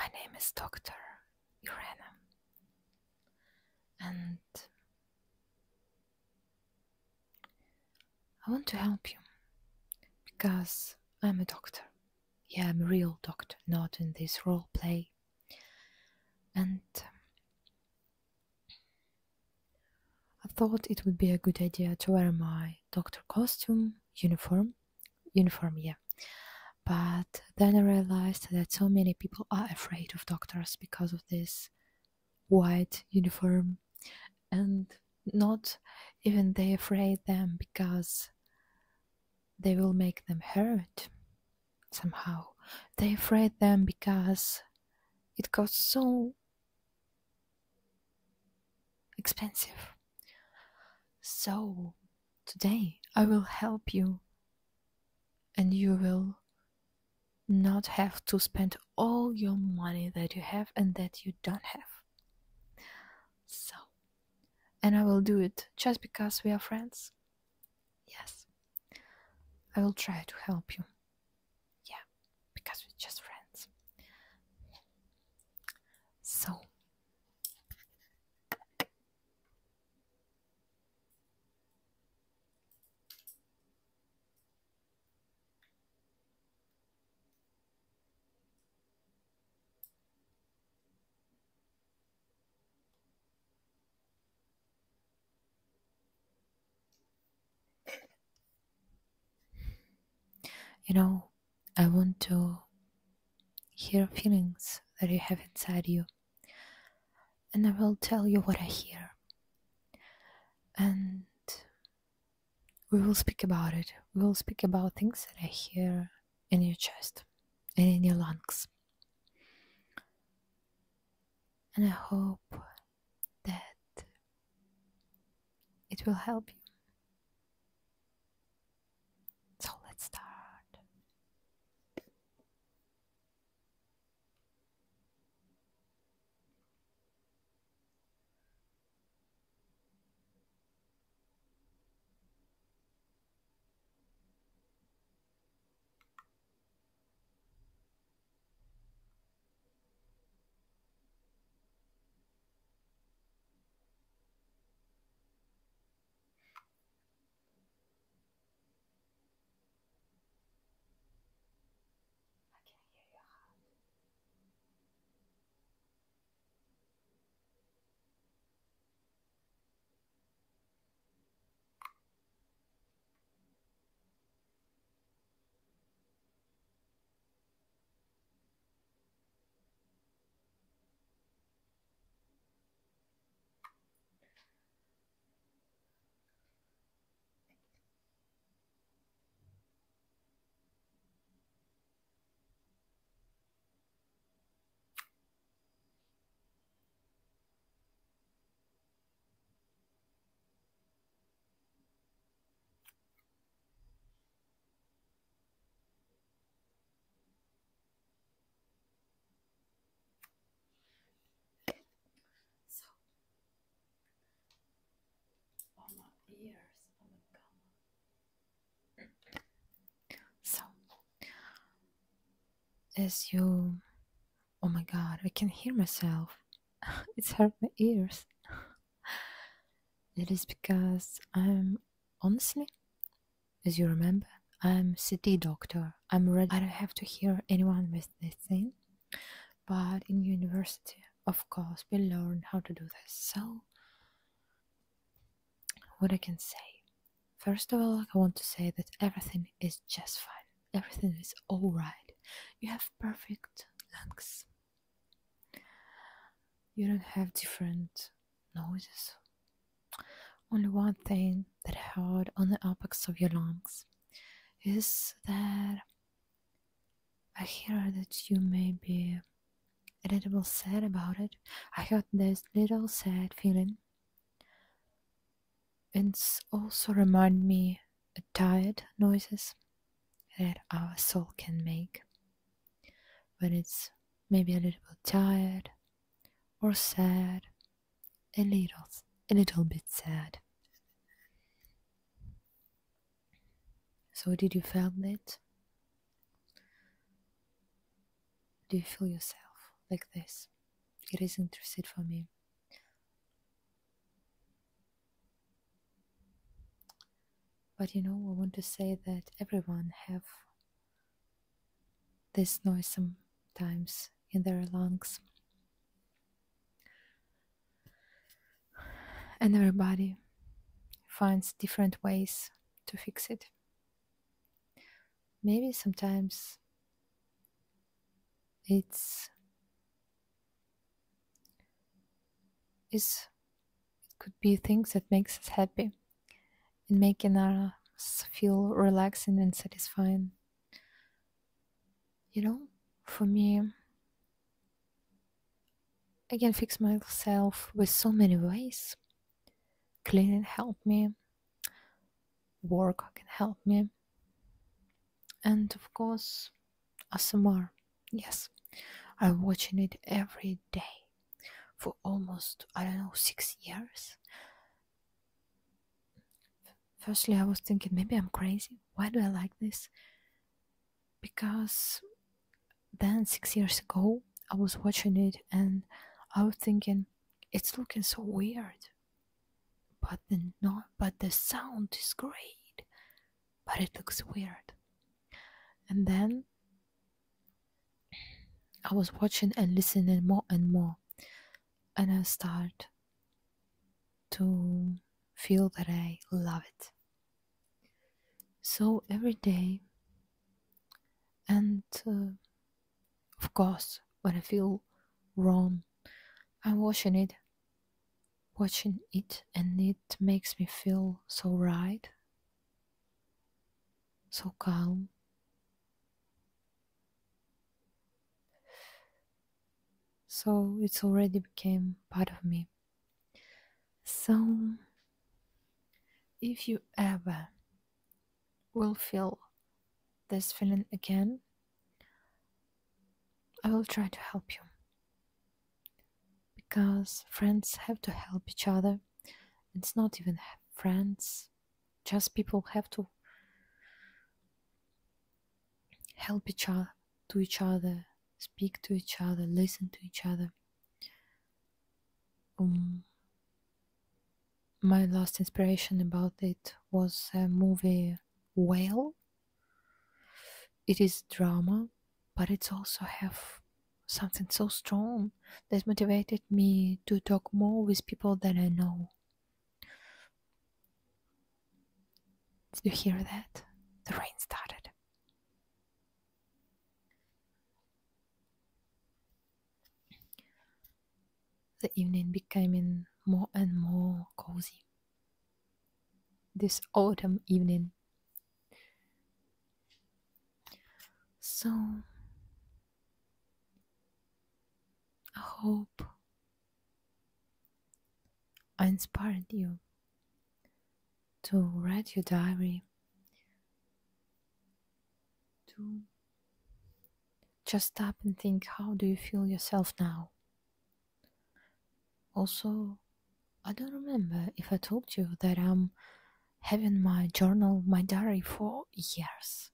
My name is Dr. Irena. And I want to help you because I'm a doctor. Yeah, I'm a real doctor, not in this role play. And um, I thought it would be a good idea to wear my doctor costume, uniform. Uniform, yeah. But then I realized that so many people are afraid of doctors because of this white uniform and not even they afraid them because they will make them hurt somehow. They afraid them because it got so expensive. So today i will help you and you will not have to spend all your money that you have and that you don't have so, and I will do it just because we are friends. Yes, I will try to help you. Yeah, because we're just friends. So, You know, I want to hear feelings that you have inside you, and I will tell you what I hear. And we will speak about it. We will speak about things that I hear in your chest and in your lungs. And I hope that it will help you. As you, oh my god, I can hear myself. it's hurt my ears. it is because I'm honestly, as you remember, I'm city doctor. I'm ready. I don't have to hear anyone with this thing. But in university, of course, we learn how to do this. So, what I can say, first of all, I want to say that everything is just fine. Everything is all right. You have perfect lungs. You don't have different noises. Only one thing that heard on the apex of your lungs is that I hear that you may be a little sad about it. I got this little sad feeling. It's also remind me of tired noises that our soul can make when it's maybe a little bit tired or sad, a little, a little bit sad. So, did you feel it? Do you feel yourself like this. It is interesting for me. But you know, I want to say that everyone have this noise sometimes in their lungs. And everybody finds different ways to fix it. Maybe sometimes it's is it could be things that makes us happy and making us feel relaxing and satisfying you know for me i can fix myself with so many ways cleaning help me work can help me and of course asmr yes i'm watching it every day for almost, I don't know, six years. Firstly, I was thinking maybe I'm crazy. Why do I like this? Because then, six years ago, I was watching it and I was thinking it's looking so weird. But the not, but the sound is great. But it looks weird. And then I was watching and listening more and more and I start to feel that I love it. So every day, and uh, of course, when I feel wrong, I'm watching it, watching it, and it makes me feel so right, so calm. so it's already became part of me so if you ever will feel this feeling again i will try to help you because friends have to help each other it's not even friends just people have to help each other to each other speak to each other, listen to each other. Um, my last inspiration about it was a movie Whale. It is drama, but it's also have something so strong that motivated me to talk more with people that I know. Did you hear that? The rain started. the evening becoming more and more cozy. This autumn evening. So, I hope I inspired you to write your diary, to just stop and think how do you feel yourself now? Also, I don't remember if I told you that I'm having my journal, my diary for years.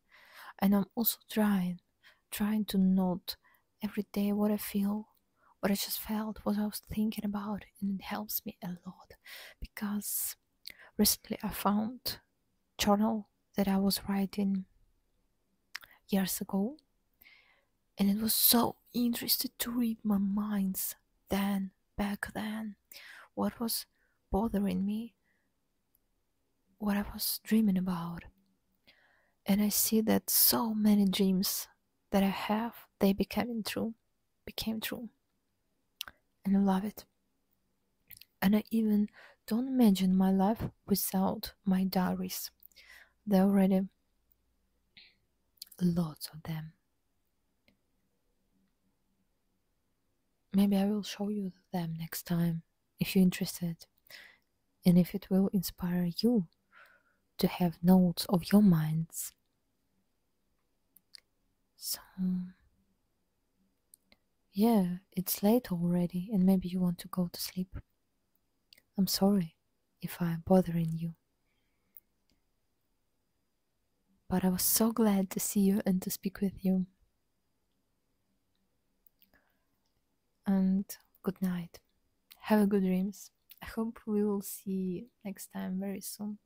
And I'm also trying, trying to note every day what I feel, what I just felt, what I was thinking about, and it helps me a lot because recently I found journal that I was writing years ago and it was so interesting to read my minds then back then, what was bothering me, what I was dreaming about. And I see that so many dreams that I have, they became true, became true. And I love it. And I even don't imagine my life without my diaries. There are already lots of them. Maybe I will show you them next time if you're interested and if it will inspire you to have notes of your minds. So, yeah, it's late already, and maybe you want to go to sleep. I'm sorry if I'm bothering you. But I was so glad to see you and to speak with you. And good night. Have a good dreams. I hope we will see next time very soon.